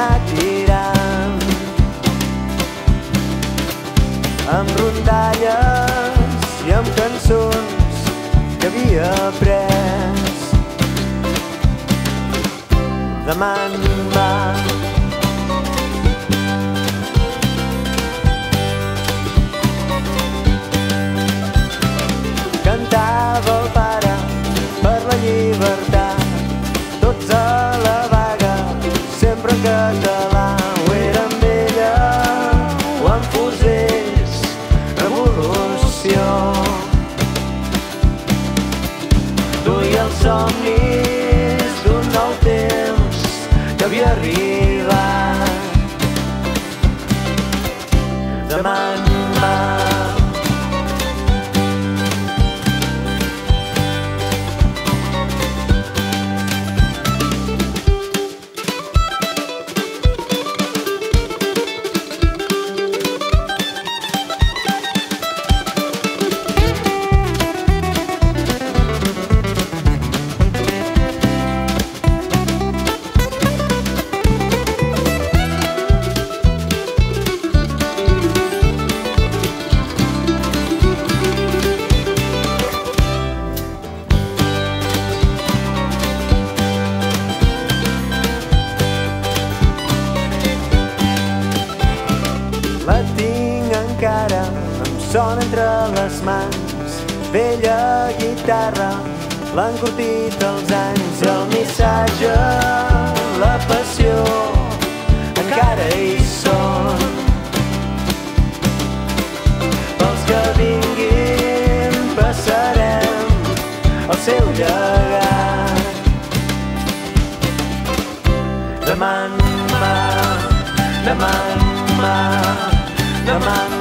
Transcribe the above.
verdaguera amb rondalles i amb cançons que havia après. Demà en va sempre català. Ho era amb ella amb fusells, revolució. Duia els somnis d'un nou temps que havia arribat. De sona entre les mans. Vella guitarra, l'han curtit els anys. El missatge, la passió, encara hi són. Pels que vinguin passarem el seu llegat. De mà en mà, de mà en mà, de mà en mà